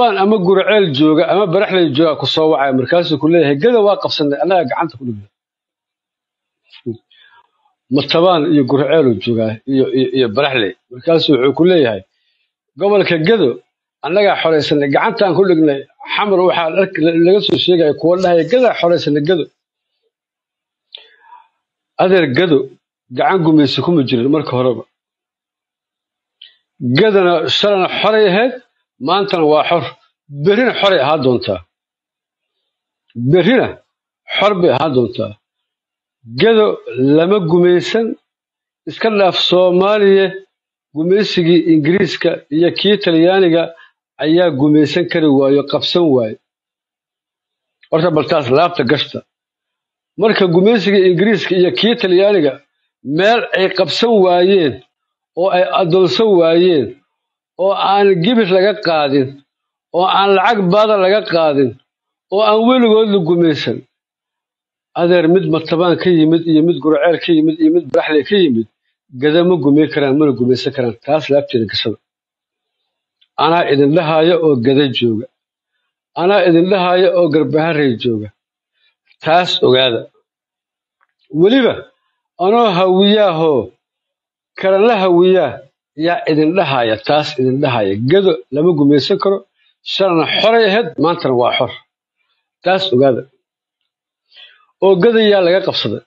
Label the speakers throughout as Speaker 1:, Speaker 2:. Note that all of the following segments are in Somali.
Speaker 1: matabaan ama guraceel jooga ama baraxley jooga ku wacaya markaasuu ku gada waa qabsanay annaga gacanta ku dhigna. Matabaan iyo gurceelu joogaa iyo baraxley. Markaasuu wuxuu ku leeyahay gobolka gado annagaa xoraysanay gacantaan ku dhignay xamar waxaa laga soo sheegaya kuwa dhahaya gadaa xoraysanay gado adeer gado gacan gumaysi kuma jirin marka horeba. Gadana shalana xoray ahayd maantana waa xor. Berrina xoray ahaa doontaa. Berrina xor bay ahaa doontaa. Gado lama gumaysan. Iska dhaaf soomaaliya gumaysigii ingiriiska iyo kii talyaaniga ayaa gumaysan kari waayo qabsan waaye horta baltaas laabta gashta. Marka gumaysigii ingiriiska iyo kii talyaaniga meel ay qabsan waayeen oo ay addoonsan waayeen oo aan gibir laga qaadin oo aan lacag baada laga qaadin oo aan weligood la gumaysan. Adeer mid matabaan ka yimid iyo mid gurceel ka yimid iyo mid baraxle ka yimid gada ma gumayn karaan mana gumaysan karaan. Taas laabteeda gashada anaa idin dhahaya oo gada jooga. Anaa idin dhahaya oo garbaharey jooga. Taas ogaada. Weliba anoo hawiyaahoo karanla hawiyaa yaa idin dhahaya taas idin dhahaya. Gado lama gumaysan karo. Shalana xoray ahayd maantana waa xor. Taas ogaada. Oo gada yaa laga qabsaday.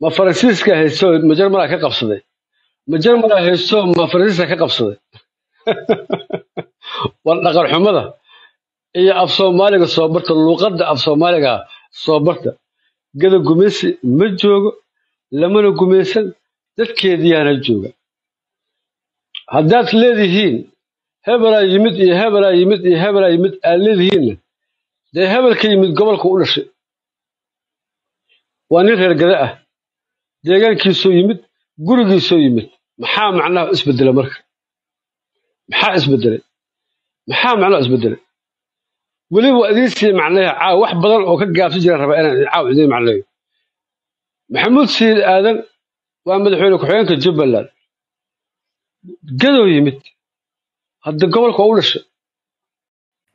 Speaker 1: Ma faransiiska haysto ma jarmalaa ka qabsaday. Ma jarmalaa haysto ma faransiiska ka qabsaday. War dhaqan xumada. Iyo af soomaaliga soo barta luuqadda af soomaaliga soo barta. Gada gumaysi ma joogo. Lamana gumaysan dadkeediyaana jooga haddaad leedihiin hebelaa yimid iyo hebelaa yimid iyo hebelaa yimid aad leedihiinna dee hebel ka yimid gobolka u dhashay waa nin reer gada ah deegaankiisoo yimid gurigiisoo yimid maxaa macnaha isbedela marka. Maxaa isbedelay maxaa macnaha isbedelay weliba waa idiin sii macneeya caaw wax badan oo ka gaabsan jira rabaa inaan caaw idiin macneeyo maxamuud sayid aadan waa madaxweyne ku-xigeenka jubbaland gadoo yimid hadda gobolka u dhashay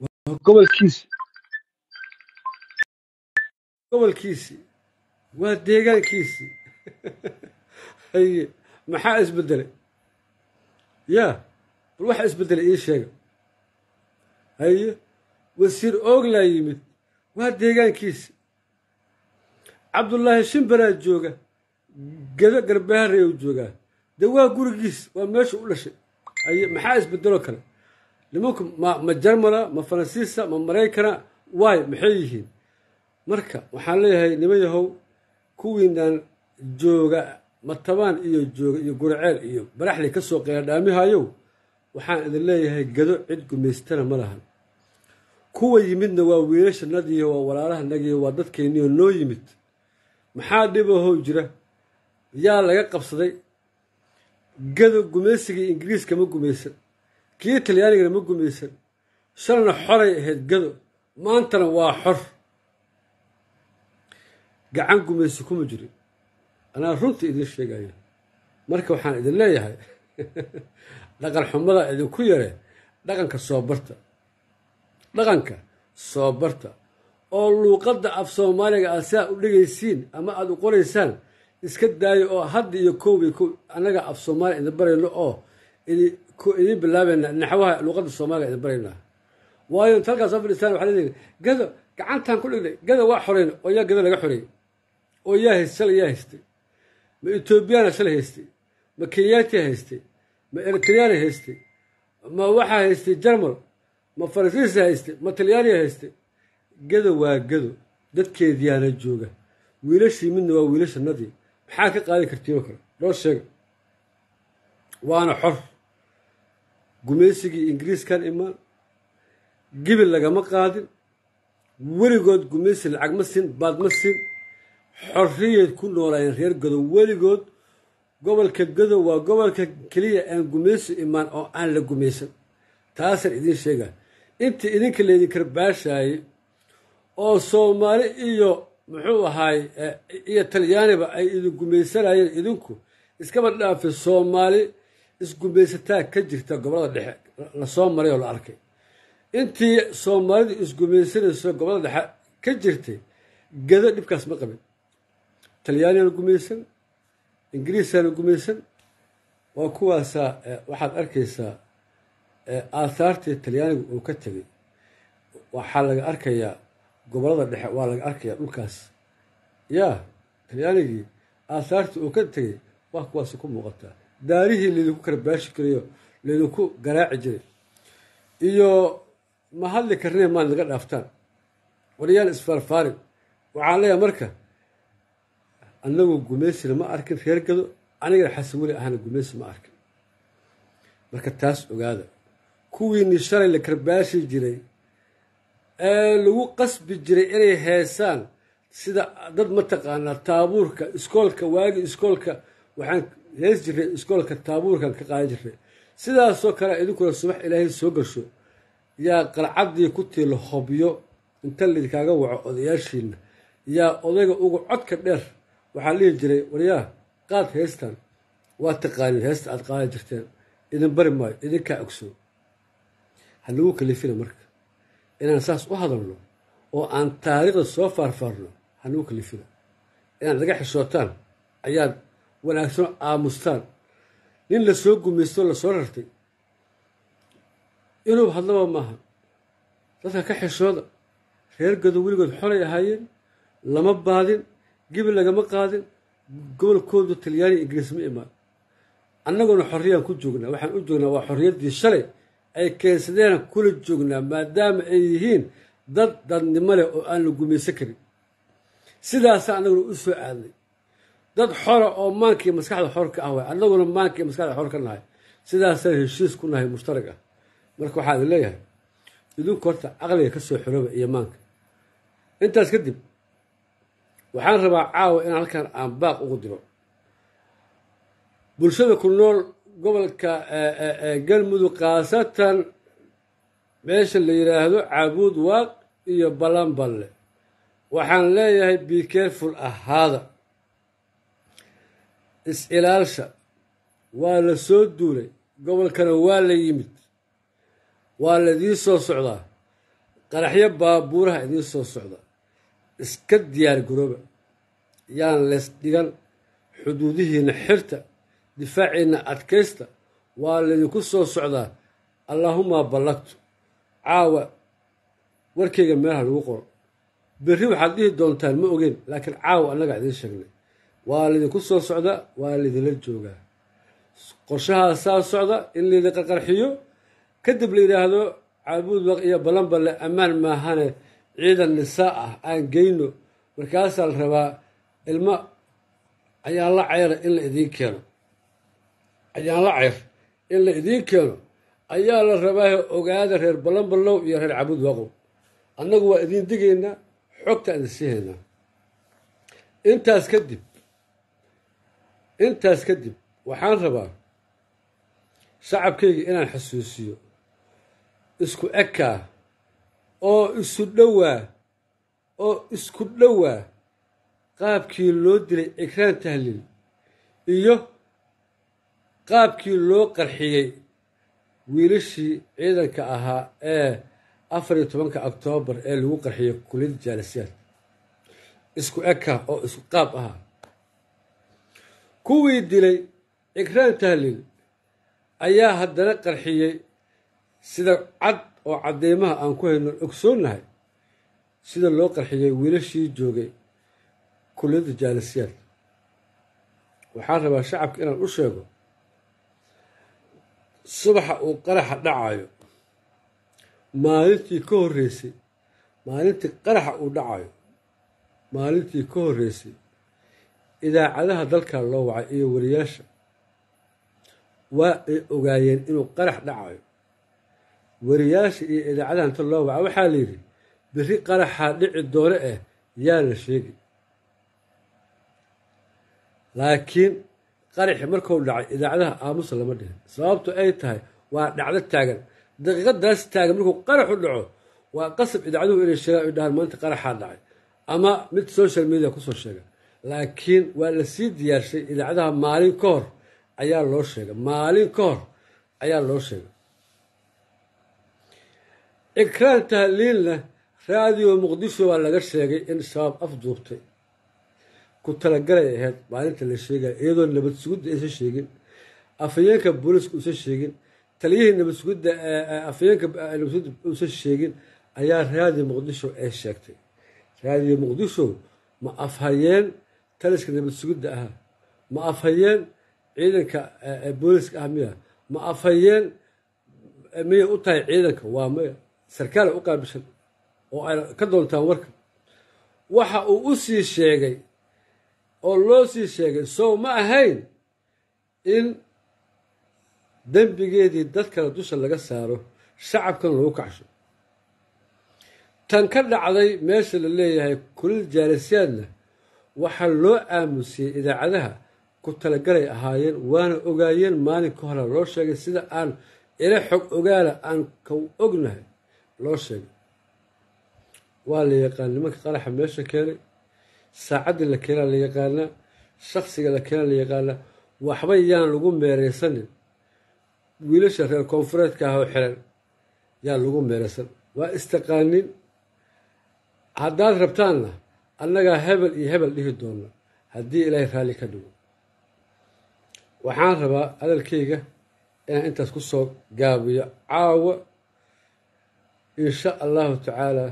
Speaker 1: waa gobolkiisi. Gobolkiisii waa deegaankiisii haye maxaa isbedelay yaa bal waxa isbedelay ii sheega haye wasiir ooglaa yimid. Waa deegaankiisi. Cabdullaahi shimbaraa jooga. Gado garbaharey u joogaa dee waa gurigiis waa meesha u dhashay. Maxaa isbedeloo kale? Nimanku ma ma jarmala ma faransiisa ma maraykana waay maxay yihiin? Marka waxaan leeyahay niman yahow kuwiinaan jooga matabaan iyo jooga iyo gurceel iyo baraxli ka soo qeeldhaamihayow waxaan idin leeyahay gado cid gumaystana ma lahan. Kuwa yimidna waa wiilashanadiiyo waa walaalahannagiiyo waa dadkeenniyo noo yimid. Maxaa dhibahow jira? Yaa laga qabsaday gado gumaysigii ingiriiska ma gumaysan. Kii talyaanigana ma gumaysan. Shalna xoray ahayd gado maantana waa xor. Gacan gumaysi kuma jirin. Anaa runta idiin sheegaya. Marka waxaan idin leeyahay dhaqan xumada idinku yare dhaqanka soo barta. Dhaqanka soo barta. Oo luuqadda af soomaaliga aad sidaa u dhegaysiin ama aada u qoraysaan iska daayo oo hadda iyo koobiy ko annaga af soomaaliya idin barayno oo idiin bilaabayna naxwaha luuqadda soomaaliga idin baraynaa waayo inta halkaas soo fadhiistaan waxaa leedahay gado gacantaan ku dhignay gada waa xoreyn oo yaa gado laga xoreeyey oo yaa hayst shalay yaa haystay. Ma etoobiyana shalay haystay ma kenyaatiya haystay ma eritreyana haystay ma waxaa haystay jarmal ma faransiisa haystay ma talyaaniya haystay. Gado waa gado dadkeediyaana jooga. Wiilashii midna waa wiilashanadii maxaa ka qaadi kartiinoo kale? Loo sheega waana xor. Gumaysigii ingiriiskan imaan gibil lagama qaadin. Weligood gumaysi lacag ma siin baad ma siin. Xorriyeed ku noolaayeen reer gado weligood. Gobolka gado waa gobolka keliya aan gumaysi imaan oo aan la gumaysan. Taasaan idiin sheegaa. Intii idinka laydin karbaashaayey oo soomaali iyo muxuu ahaay iyo talyaaniba ay idin gumaysanayeen idinku. Iskaba dhaafi soomaali isgumaysataa ka jirta gobollada dhexe. Lasoo maray oo la arkay. Intii soomaalidu isgumaysanayso gobollada dhexe ka jirtay gedo dhibkaas ma qabin. Talyaaniyaana gumaysan ingiriisaana gumaysan. Waa kuwaasaa waxaad arkaysaa aahaartii talyaaniga uu ka tegay waxaa laga arkayaa gobollada dhexe waa laga arkayaa dhulkaas. Yaa talyaanigii aahaartii uu ka tegay waa kuwaasi ku muuqataa daarihii laydinku karbaashi jirayo laydinku garaaci jiray. Iyo ma hadli karnee maad naga dhaaftaan? Waryaal isfaarfaarin. Waxaan leeyahay marka annagu gumaysina ma arkin reer gado anigana xasan weli ahana gumaysi ma arkin. Marka taas ogaada kuwiinii shalay la karbaashi jiray lagu qasbi jiray inay heesaan sida dad mataqaanaa taabuurka iskoolka waagi iskoolka waxaan hees jiray iskoolka taabuurkan ka qaadan jiray sidaasoo kale idinkuna subax ilaahay soo gasho yaa qalcaddii ku tiila hobyo inta laydkaaga waco odayaashiina yaa odayga ugu codka dheer waxaa lihi jiray waryaa qaad heestan waa taqaaniin heesta aad qaadan jirteen idin bari maayo idinkaa ogsoon. Ha lagu kalifina marka inaan saas u hadalno oo aan taariikhda soo faarfaarno ha lagu kalifina inaad naga xishootaan ayaad wanaagsanoo aamustaan. Nin la soo gumaysto la soo rartay. Inuu hadlaba maaha dadka ka xishooda reer gado weligood xolay ahaayeen lama baadin gibi lagama qaadin gobolkoodu talyaani ingiriis ma imaan annaguna xorriyaan ku joognaa waxaan u joognaa waa xorriyaddii shalay ay keensadeen kula joognaa maadaama ay yihiin dad dadnimo leh oo aan la gumaysan karin. Sidaasa annaguna u soo aadnay. Dad xora oo maankii maskaxda xor ka ah waay annaguna maankii maskaxda xor ka nahay. Sidaasaan heshiis ku nahay mushtarag ah. Marka waxaa idin leeyahay idinku horta caqliga ka soo xorooba iyo maanka. Intaas kadib waxaan rabaa caawa inaan halkan aan baaq ugu diro. Bulshada ku nool gobolka galmudug khaasatan meesha la yidhaahdo caabuud waaq iyo balanballe waxaan leeyahay be careful ahaada. Is-ilaalsha waa la soo duulay. Gobolkana waa la yimid. Waa laidii soo socdaa. Qaraxyo baabuuraha idiin soo socda iska diyaar garooba yaan lees dhigan xuduudihiinna xirta difaaciinna adkaysta waa laydinku soo socdaa. Allaahuma ballagtu. Caawa warkayga meelaha lagu qoro. Berri waxaad dhihi doontaan ma ogeen laakiin caawa annagaa idiin sheegnay. Waa laydinku soo socdaa waa laydinla joogaa. Qorshahaa saa socda in laydin qarqarxiyo. Kadib la yidhaahdo caabuud waq iyo balanballe ammaan maahane ciidan nisaa ah aan geyno. Markaasaa la rabaa ilmo ayaan la ceyra in la idiin keeno ayaan la ceyr in la idiin keeno ayaa la rabaahe ogaada reer balanballow iyo reer caabuud waaqow annagu waa idiin digaynaa xogtaan idin sii haynaa intaas kadib intaas kadib waxaan rabaa shacabkayga inaan xasuusiyo isku ekaa oo isu dhowaa oo isku dhowaa qaabkii loo dilay ikraan tahliil iyo qaabkii loo qarxiyey wiilashii ciidanka ahaa ee afar iyo tobanka oktoobar ee lagu qarxiyey kuliyadda jaalisiyaad isku ekaa oo isku qaab ahaa. Kuwii dilay ikraan tahliil ayaa haddana qarxiyey sida cad oo cadeymaha aan ku hayno ogsoonnahay sida loo qarxiyey wiilashii joogay kuliyadda jaalisiyaad waxaan rabaa shacabka inaan u sheego subaxa uu qaraxa dhacayo maalintii ka horreysay maalintii qaraxa uu dhacayo maalintii ka horreysay idaacadaha dalka loo wacay iyo wariyaasha waa ay ogaayeen inuu qarax dhacayo wariyaasha iyo idaacadaha inta loo waca waxaa la yidhi berri qaraxaa dhici doone eh yaa la sheegi. Laakiin qaraxi markuu dhacay idaacadaha aamusa lama dhihin. Sababto ay tahay waa dhacdo taagan. Daqiiqadaas taagan markuu qaraxu dhaco waa qasab idaacaduhu inay sheegaan ay dhahaan maanta qaraxaa dhacay. Ama mid social media ku soo sheega. Laakiin waa la sii diyaarshay idaacadaha maalin ka hor ayaa loo sheegay. Maalin ka hor ayaa loo sheegay. Ikraan tahliilna raadiyo muqdisho waa laga sheegay in shabaab afduubtay ku talagalay ahayd maalinta la sheegaya iyadoo nabad sugidda aysan sheegin afhayeenka booliska uusan sheegin taliyihii nabad sugidda afhayeenka nabad sugidda uusan sheegin ayaa raadiyo muqdisho ay sheegtay. Raadiyo muqdisho ma afhayeen taliska nabad sugidda ahaa ma afhayeen ciidanka booliska ah miya ma afhayeen miyay u tahay ciidanka waa maya sarkaala u qaabishan oo ay ka doontaan warka. Waxa uu u sii sheegay oo loo sii sheegay sow ma ahayn in dembigeedii dad kale dusha laga saaro shacabkan lagu kacsho tan ka dhacday meesha la leeyahay kulil jaalisiyaadna waxaa loo aamusiyey idaacadaha ku talagalay ahaayeen waana ogaayeen maalin ka hore loo sheegay sida aan ila xog ogaala aan ka ognahay loo sheegay. Waa la yaqaan nimanka qaraxa meesha keenay saacaddii la keenaa la yaqaanaa shaksiga la keenaa la yaqaanaa waxba yaan lagu meereysanin. Wiilasha reer koonfureedka ah oo xiran yaan lagu meereysan. Waa istaqaanin haddaad rabtaanna annagaa hebel iyo hebel dhihi doona haddii ilaahay raalli ka dhigo. Waxaan rabaa hadalkayga inaan intaas ku soo gaabiyo caawa insha allahu tacaalaa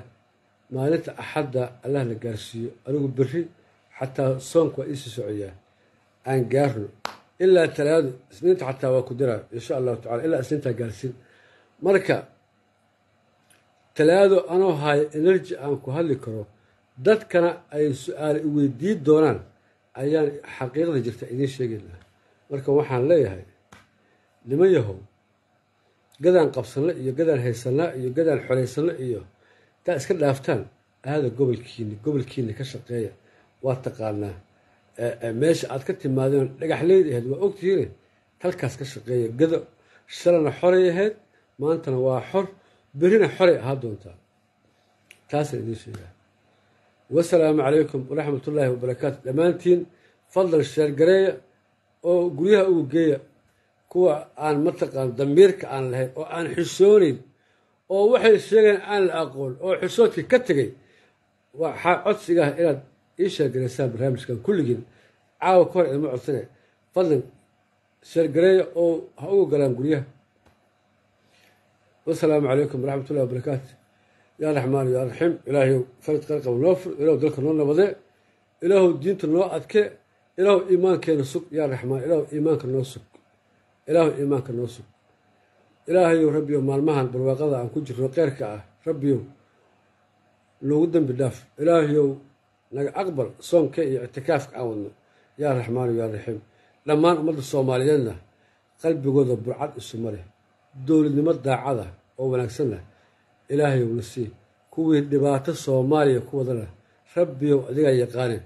Speaker 1: maalinta axadda allah na gaarsiiyo anigu berri xataa soonka waa iisii socoyaa aan gaarno. Ilaa talaado isniinta xataa waa ku diraa insha allahu tacala ilaa isniintaa gaarsiin. Marka talaado anoo haayo energy aan ku hadli karo dadkana ay su'aal i weydiin doonaan ayaan xaqiiqda jirta idiin sheegaynaa marka waxaan leeyahay niman yahow gadaan qabsanno iyo gadaan haysanna iyo gadaan xoraysanno iyo daa iska dhaaftaan aada gobolkiini gobolkiini ka shaqeeya. Waa taqaanaa. Meesha aad ka timaadeen dhagaxleyd ahayd waa ogtihiine halkaas ka shaqeeya gado shalana xoray ahayd maantana waa xor. Berrina xoray ahaa doontaa. Taasaan idiin sheegaa. Wasalaamu calaykum waraxmat ullaahi wabarakaatu dhammaantiin fadlan sheergareeya oo guryaha ugu geeya. Kuwa aan mataqaan damiirka aan lahayn oo aan xishoonayn oo waxay sheegeen aan la aqoon oo xishoodkii ka tegay waxaa codsigaah inaad ii sheergaraysaan barnaamijkan kulligiin. Caawa ka hor idma codsane fadlan sheergareeya oo ha ugu galaan guryaha. Wasalaamu calaykum waraxmat ullahi wabarakaatu. Yaa raxmaan yaa raxiim ilaahayow farad qarqaba noo fur ilaahu dalka noo nabadee. Ilaahu diinta noo adke ilaahu iimaankeena sug yaa raxmaan ilaahu iimaanka noo sug. Ilaahu iimaanka noo sug ilaahayow rabbiyow maalmahan barwaaqada aan ku jirno keyrka ah rabbiyow noogu dembi dhaaf. Ilaahayow naga aqbal soonka iyo ictikaafka aan wadno. Yaa raxmaanu yaa raxiim. Dhammaan ummadda soomaaliyeedna qalbigooda burcad isuma leh. Dowladnimo daacada oo wanaagsanna ilaahayow na sii. Kuwii dhibaato soomaaliya ku wadana rabbiyow adigaa yaqaaneen